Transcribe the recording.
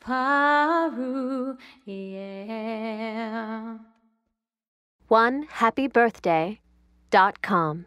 Paru, yeah. One happy birthday dot com.